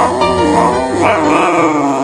Oh,